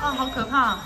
啊，好可怕。